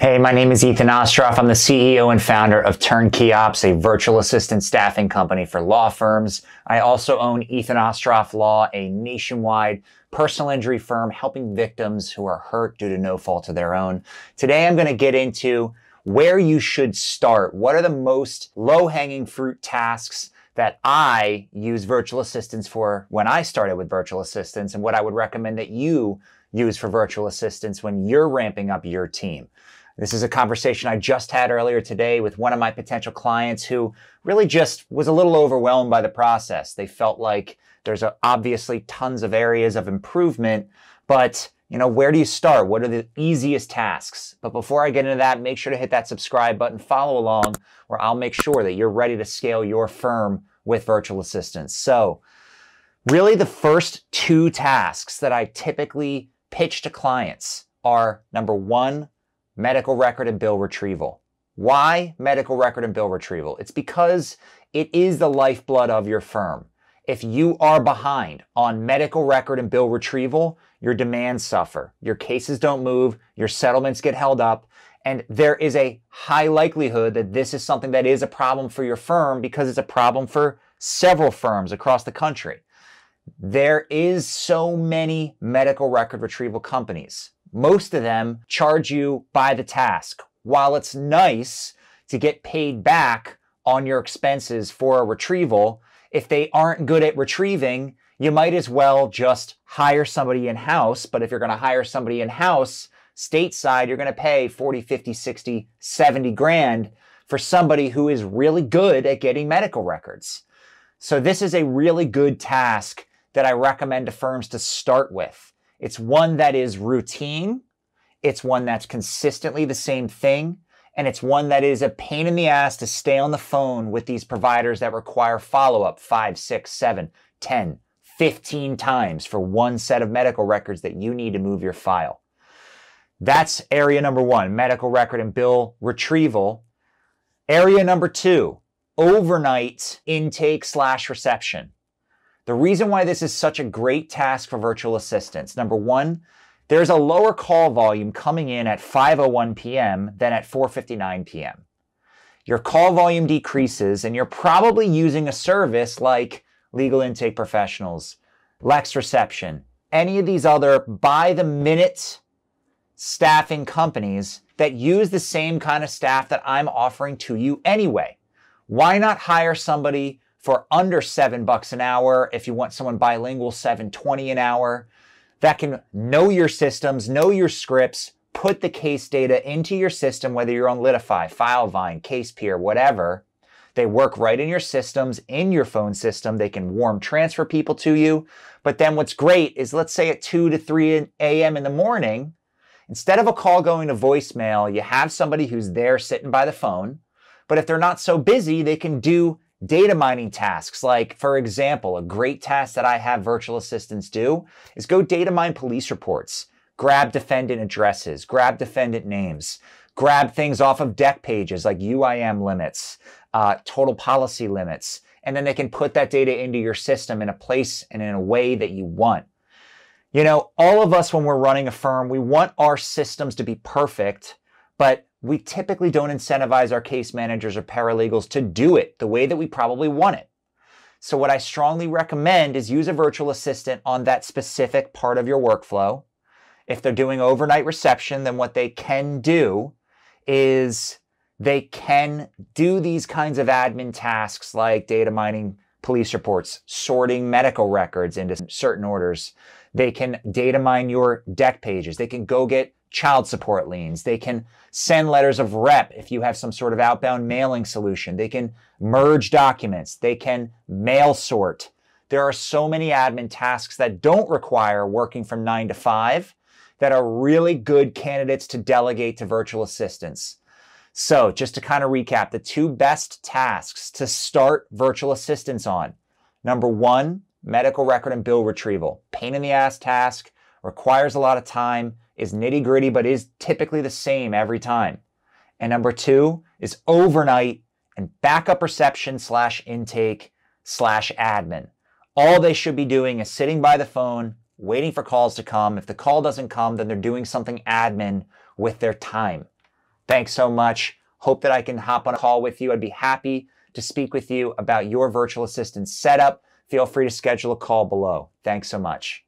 Hey, my name is Ethen Ostroff. I'm the CEO and founder of Turnkey Ops, a virtual assistant staffing company for law firms. I also own Ethen Ostroff Law, a nationwide personal injury firm helping victims who are hurt due to no fault of their own. Today, I'm going to get into where you should start. What are the most low hanging fruit tasks that I use virtual assistants for when I started with virtual assistants and what I would recommend that you use for virtual assistants when you're ramping up your team. This is a conversation I just had earlier today with one of my potential clients who really just was a little overwhelmed by the process. They felt like there's obviously tons of areas of improvement, but you know, where do you start? What are the easiest tasks? But before I get into that, make sure to hit that subscribe button, follow along, where I'll make sure that you're ready to scale your firm with virtual assistants. So really the first two tasks that I typically pitch to clients are number one, medical record and bill retrieval. Why medical record and bill retrieval? It's because it is the lifeblood of your firm. If you are behind on medical record and bill retrieval, your demands suffer, your cases don't move, your settlements get held up, and there is a high likelihood that this is something that is a problem for your firm because it's a problem for several firms across the country. There is so many medical record retrieval companies. Most of them charge you by the task. While it's nice to get paid back on your expenses for a retrieval, if they aren't good at retrieving, you might as well just hire somebody in house. But if you're going to hire somebody in house, stateside, you're going to pay 40, 50, 60, 70 grand for somebody who is really good at getting medical records. So this is a really good task that I recommend to firms to start with. It's one that is routine. It's one that's consistently the same thing. And it's one that is a pain in the ass to stay on the phone with these providers that require follow up five, six, seven, 10, 15 times for one set of medical records that you need to move your file. That's area number one, medical record and bill retrieval. Area number two, overnight intake slash reception. The reason why this is such a great task for virtual assistants, number one, there's a lower call volume coming in at 5.01 p.m. than at 4.59 p.m. Your call volume decreases and you're probably using a service like Legal Intake Professionals, Lex Reception, any of these other by the minute staffing companies that use the same kind of staff that I'm offering to you anyway. Why not hire somebody for under seven bucks an hour. If you want someone bilingual, 720 an hour that can know your systems, know your scripts, put the case data into your system, whether you're on Litify, FileVine, CasePeer, whatever. They work right in your systems, in your phone system. They can warm transfer people to you. But then what's great is let's say at 2 to 3 a.m. in the morning, instead of a call going to voicemail, you have somebody who's there sitting by the phone. But if they're not so busy, they can do data mining tasks. Like, for example, a great task that I have virtual assistants do is go data mine police reports, grab defendant addresses, grab defendant names, grab things off of dec pages like UIM limits, uh, total policy limits, and then they can put that data into your system in a place and in a way that you want. You know, all of us, when we're running a firm, we want our systems to be perfect, but we typically don't incentivize our case managers or paralegals to do it the way that we probably want it. So, what I strongly recommend is use a virtual assistant on that specific part of your workflow. If they're doing overnight reception, then what they can do is they can do these kinds of admin tasks like data mining police reports, sorting medical records into certain orders. They can data mine your dec pages. They can go get child support liens. They can send letters of rep if you have some sort of outbound mailing solution. They can merge documents. They can mail sort. There are so many admin tasks that don't require working from nine to five that are really good candidates to delegate to virtual assistants. So just to kind of recap, the two best tasks to start virtual assistants on. Number one, medical record and bill retrieval. Pain in the ass task, requires a lot of time, is nitty gritty, but is typically the same every time. And number two is overnight and backup reception slash intake slash admin. All they should be doing is sitting by the phone, waiting for calls to come. If the call doesn't come, then they're doing something admin with their time. Thanks so much. Hope that I can hop on a call with you. I'd be happy to speak with you about your virtual assistant setup. Feel free to schedule a call below. Thanks so much.